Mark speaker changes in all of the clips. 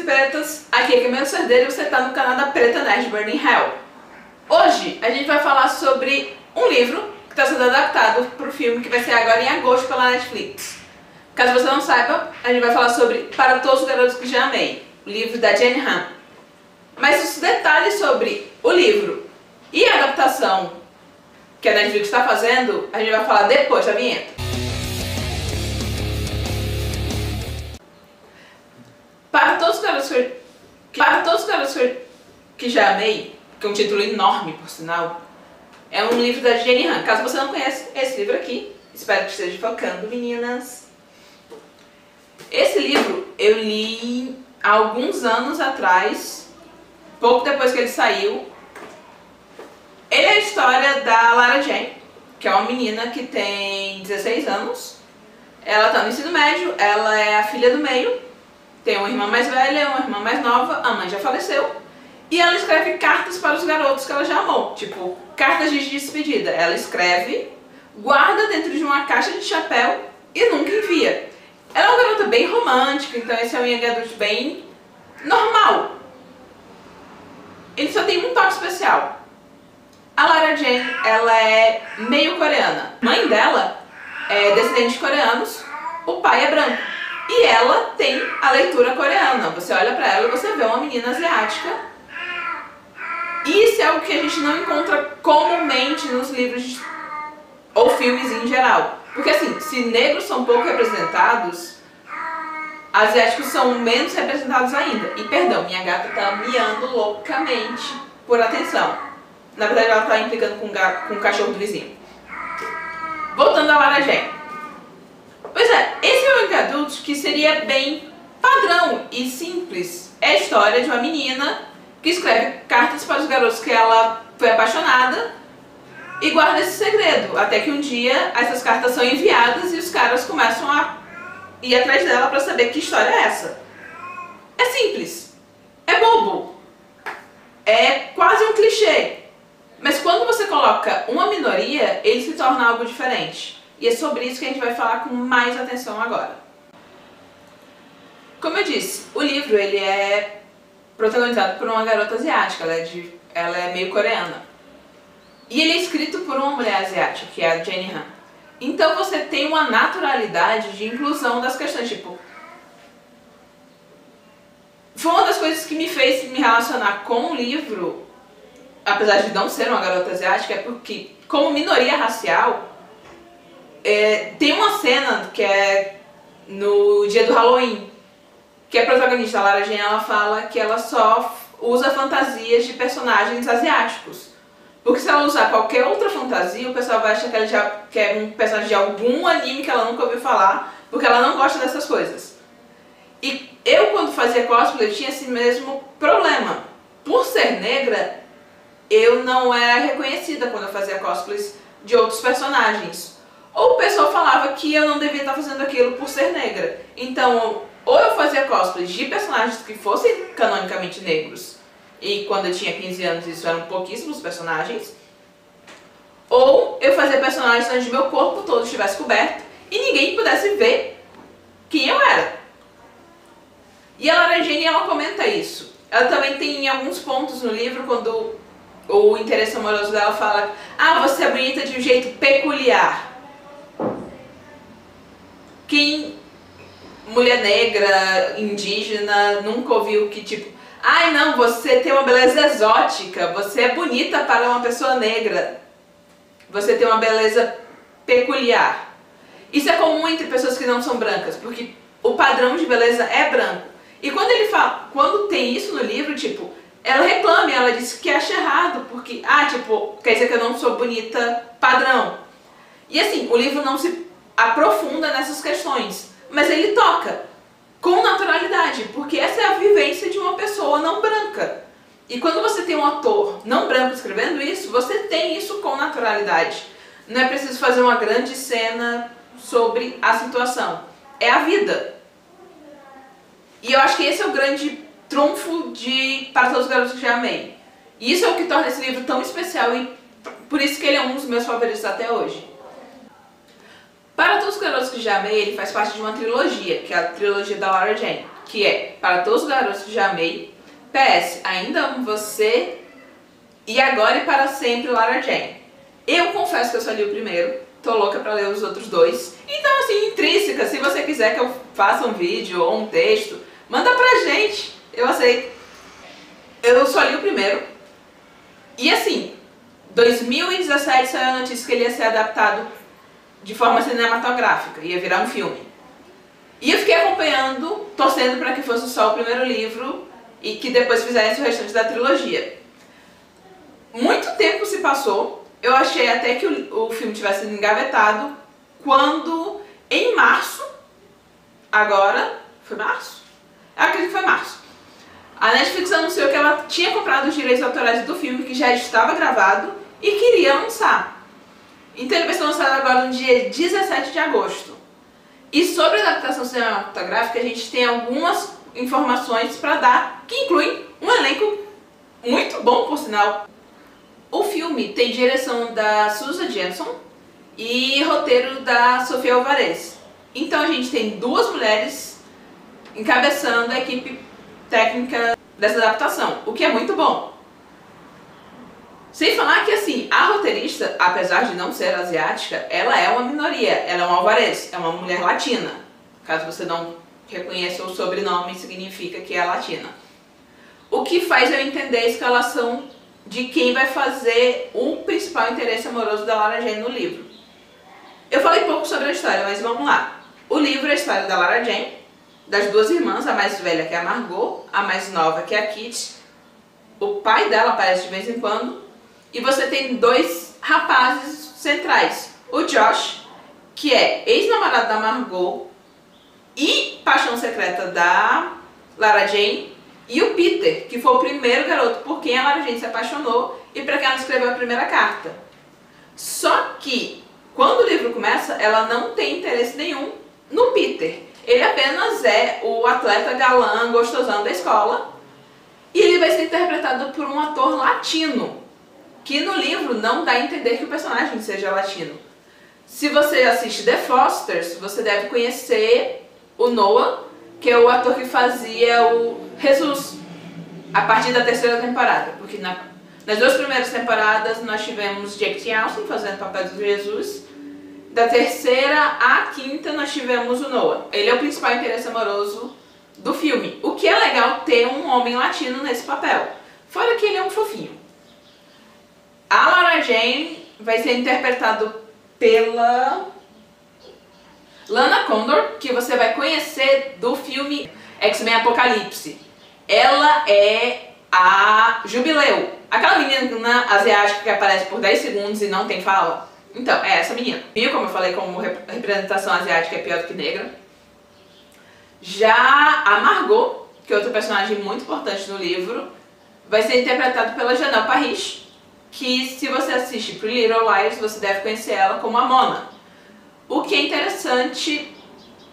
Speaker 1: e pretas, aqui é Camila Cerdeira e você está no canal da Preta Nerd Burning Hell. Hoje a gente vai falar sobre um livro que está sendo adaptado para o filme que vai ser agora em agosto pela Netflix. Caso você não saiba, a gente vai falar sobre Para Todos os Garotos que Já Amei, o livro da Jenny Han. Mas os detalhes sobre o livro e a adaptação que a Netflix está fazendo, a gente vai falar depois da vinheta. Para todos os garotos que, para todos os garotos que já amei, que é um título enorme, por sinal, é um livro da Jenny Han. Caso você não conheça esse livro aqui, espero que esteja focando, meninas. Esse livro eu li há alguns anos atrás, pouco depois que ele saiu. Ele é a história da Lara Jane, que é uma menina que tem 16 anos. Ela está no ensino médio, ela é a filha do meio tem uma irmã mais velha, uma irmã mais nova, a mãe já faleceu. E ela escreve cartas para os garotos que ela já amou. Tipo, cartas de despedida. Ela escreve, guarda dentro de uma caixa de chapéu e nunca envia. Ela é uma garota bem romântica, então esse é um young adult bem normal. Ele só tem um toque especial. A Lara Jane, ela é meio coreana. Mãe dela é descendente de coreanos, o pai é branco. E ela tem a leitura coreana. Você olha pra ela e você vê uma menina asiática. Isso é algo que a gente não encontra comumente nos livros ou filmes em geral. Porque assim, se negros são pouco representados, asiáticos são menos representados ainda. E perdão, minha gata tá miando loucamente por atenção. Na verdade ela tá implicando com, com o cachorro do vizinho. Voltando a Lara Jane. Pois é, esse é o Young Adult que seria bem padrão e simples. É a história de uma menina que escreve cartas para os garotos que ela foi apaixonada e guarda esse segredo, até que um dia essas cartas são enviadas e os caras começam a ir atrás dela para saber que história é essa. É simples, é bobo, é quase um clichê, mas quando você coloca uma minoria, ele se torna algo diferente. E é sobre isso que a gente vai falar com mais atenção agora. Como eu disse, o livro ele é protagonizado por uma garota asiática, ela é, de, ela é meio coreana. E ele é escrito por uma mulher asiática, que é a Jenny Han. Então você tem uma naturalidade de inclusão das questões, tipo... Foi uma das coisas que me fez me relacionar com o livro, apesar de não ser uma garota asiática, é porque, como minoria racial, é, tem uma cena que é no dia do Halloween, que a protagonista, a Lara Jean, ela fala que ela só usa fantasias de personagens asiáticos. Porque se ela usar qualquer outra fantasia, o pessoal vai achar que ela já quer um personagem de algum anime que ela nunca ouviu falar, porque ela não gosta dessas coisas. E eu, quando fazia cosplay, eu tinha esse mesmo problema. Por ser negra, eu não era reconhecida quando eu fazia cosplays de outros personagens ou o pessoal falava que eu não devia estar fazendo aquilo por ser negra. Então, ou eu fazia cosplays de personagens que fossem canonicamente negros, e quando eu tinha 15 anos isso eram pouquíssimos personagens, ou eu fazia personagens onde meu corpo todo estivesse coberto e ninguém pudesse ver quem eu era. E a Laranjine, ela comenta isso. Ela também tem alguns pontos no livro quando o interesse amoroso dela fala ah, você é bonita de um jeito peculiar quem mulher negra, indígena, nunca ouviu que tipo, ai não, você tem uma beleza exótica, você é bonita para uma pessoa negra, você tem uma beleza peculiar. Isso é comum entre pessoas que não são brancas, porque o padrão de beleza é branco. E quando ele fala, quando tem isso no livro, tipo, ela reclama, ela diz que acha errado, porque, ah, tipo, quer dizer que eu não sou bonita padrão. E assim, o livro não se aprofunda nessas questões, mas ele toca com naturalidade, porque essa é a vivência de uma pessoa não branca. E quando você tem um ator não branco escrevendo isso, você tem isso com naturalidade. Não é preciso fazer uma grande cena sobre a situação. É a vida. E eu acho que esse é o grande trunfo de Para Todos os Garotos que Já Amei. E isso é o que torna esse livro tão especial e por isso que ele é um dos meus favoritos até hoje. Para todos os garotos que já amei, ele faz parte de uma trilogia, que é a trilogia da Lara Jane, que é Para Todos os Garotos que Já Amei, PS, Ainda Amo Você e Agora e Para Sempre, Lara Jane. Eu confesso que eu só li o primeiro, tô louca pra ler os outros dois. Então, assim, intrínseca, se você quiser que eu faça um vídeo ou um texto, manda pra gente, eu aceito. Eu só li o primeiro. E assim, 2017 saiu a notícia que ele ia ser adaptado de forma cinematográfica, ia virar um filme. E eu fiquei acompanhando, torcendo para que fosse só o primeiro livro e que depois fizesse o restante da trilogia. Muito tempo se passou, eu achei até que o, o filme tivesse sido engavetado, quando em março, agora, foi março? Eu acredito que foi março. A Netflix anunciou que ela tinha comprado os direitos autorais do filme, que já estava gravado, e queria lançar. Então ele vai ser lançado agora no dia 17 de agosto. E sobre a adaptação cinematográfica, a gente tem algumas informações para dar, que incluem um elenco muito bom, por sinal. O filme tem direção da Susan Jensen e roteiro da Sofia Alvarez. Então a gente tem duas mulheres encabeçando a equipe técnica dessa adaptação, o que é muito bom. Sem falar que, assim, a roteirista, apesar de não ser asiática, ela é uma minoria, ela é uma alvarez, é uma mulher latina. Caso você não reconheça o sobrenome, significa que é latina. O que faz eu entender a escalação de quem vai fazer o principal interesse amoroso da Lara Jane no livro. Eu falei pouco sobre a história, mas vamos lá. O livro é a história da Lara Jane, das duas irmãs, a mais velha que é a Margot, a mais nova que é a Kitty. O pai dela aparece de vez em quando, e você tem dois rapazes centrais. O Josh, que é ex-namorado da Margot e paixão secreta da Lara Jane, e o Peter, que foi o primeiro garoto por quem a Lara Jane se apaixonou e para quem ela escreveu a primeira carta. Só que, quando o livro começa, ela não tem interesse nenhum no Peter. Ele apenas é o atleta galã, gostosão da escola. E ele vai ser interpretado por um ator latino, que no livro não dá a entender que o personagem seja latino. Se você assiste The Fosters, você deve conhecer o Noah, que é o ator que fazia o Jesus a partir da terceira temporada, porque na, nas duas primeiras temporadas nós tivemos Jake Johnson fazendo o papel do Jesus, da terceira à quinta nós tivemos o Noah. Ele é o principal interesse amoroso do filme, o que é legal ter um homem latino nesse papel, fora que ele é um fofinho. A Lara Jane vai ser interpretado pela Lana Condor, que você vai conhecer do filme X-Men Apocalipse. Ela é a Jubileu, aquela menina asiática que aparece por 10 segundos e não tem fala. Então, é essa menina. Viu como eu falei como representação asiática é pior do que negra? Já a Margot, que é outro personagem muito importante no livro, vai ser interpretado pela Janelle Parrish, que se você assiste Pretty Little Liars, você deve conhecer ela como a Mona. O que é interessante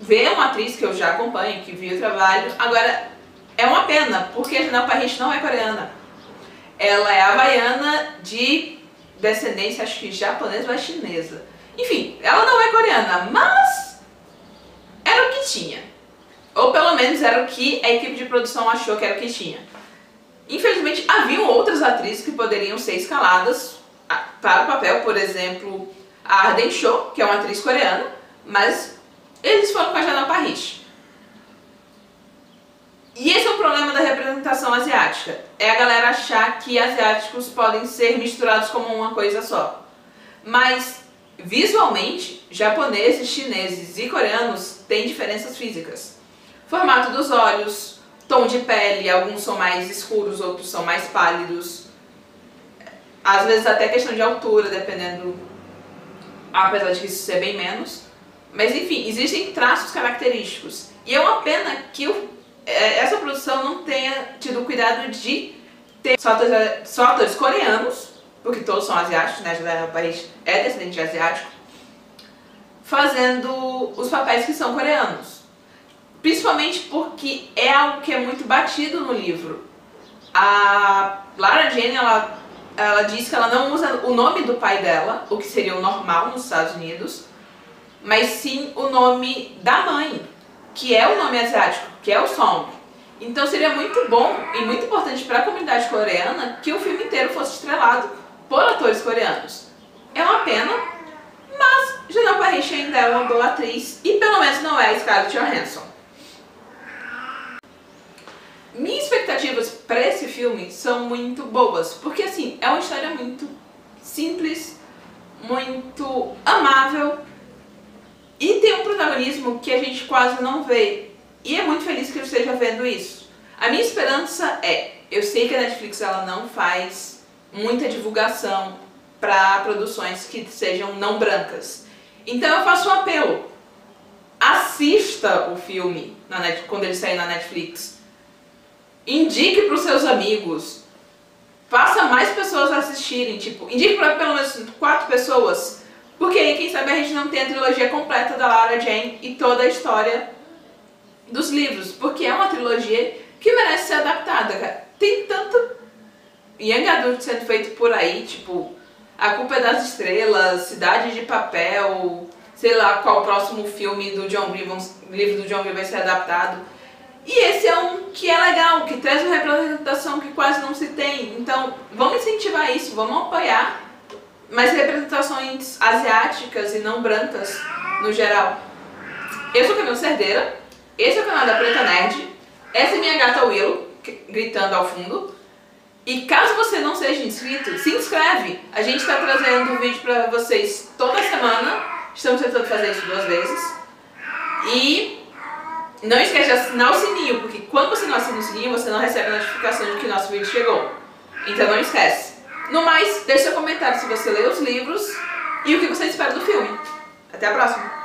Speaker 1: ver uma atriz que eu já acompanho, que vi o trabalho. Agora, é uma pena, porque a Janelle Parrish não é coreana. Ela é havaiana de descendência, acho que japonesa ou chinesa. Enfim, ela não é coreana, mas era o que tinha. Ou pelo menos era o que a equipe de produção achou que era o que tinha. Infelizmente, haviam outras atrizes que poderiam ser escaladas para o papel, por exemplo, a Arden Cho, que é uma atriz coreana, mas eles foram com a Jana Parrish. E esse é o problema da representação asiática. É a galera achar que asiáticos podem ser misturados como uma coisa só. Mas, visualmente, japoneses, chineses e coreanos têm diferenças físicas. Formato dos olhos, tom de pele, alguns são mais escuros, outros são mais pálidos. Às vezes até questão de altura, dependendo, apesar de isso ser bem menos. Mas enfim, existem traços característicos. E é uma pena que o, é, essa produção não tenha tido cuidado de ter só atores, só atores coreanos, porque todos são asiáticos, né? Juliana Paris é descendente de asiático, fazendo os papéis que são coreanos. Principalmente porque é algo que é muito batido no livro. A Lara Jane, ela, ela diz que ela não usa o nome do pai dela, o que seria o normal nos Estados Unidos, mas sim o nome da mãe. que é o nome asiático, que é o Song. Então seria muito bom e muito importante para a comunidade coreana que o filme inteiro fosse estrelado por atores coreanos. É uma pena, mas Janelle Parrish ainda é uma boa atriz e pelo menos não é a Scarlett Johansson. Minhas expectativas para esse filme são muito boas, porque assim, é uma história muito simples, muito amável e tem um protagonismo que a gente quase não vê. E é muito feliz que eu esteja vendo isso. A minha esperança é, eu sei que a Netflix ela não faz muita divulgação para produções que sejam não brancas. Então eu faço um apelo. Assista o filme na net, quando ele sair na Netflix. Indique para os seus amigos. Faça mais pessoas assistirem, tipo, indique para pelo menos quatro pessoas porque aí, quem sabe, a gente não tem a trilogia completa da Lara Jane e toda a história dos livros. Porque é uma trilogia que merece ser adaptada, cara. Tem tanto Young Adult sendo feito por aí, tipo, A Culpa é das Estrelas, Cidade de Papel, sei lá qual o próximo filme do John Grimm, livro do John Grimm vai ser adaptado. E esse é um que é legal, que traz uma representação que quase não se tem. Então, vamos incentivar isso, vamos apoiar mas representações asiáticas e não brancas no geral. Eu sou Camila Cerdeira, esse é o canal da Preta Nerd, essa é minha gata Willow, gritando ao fundo. E caso você não seja inscrito, se inscreve! A gente está trazendo um vídeo para vocês toda semana, estamos tentando fazer isso duas vezes. E não esquece de assinar o sininho, sininho, você não recebe a notificação de que nosso vídeo chegou. Então não esquece. No mais, deixe seu comentário se você leu os livros e o que você espera do filme. Até a próxima!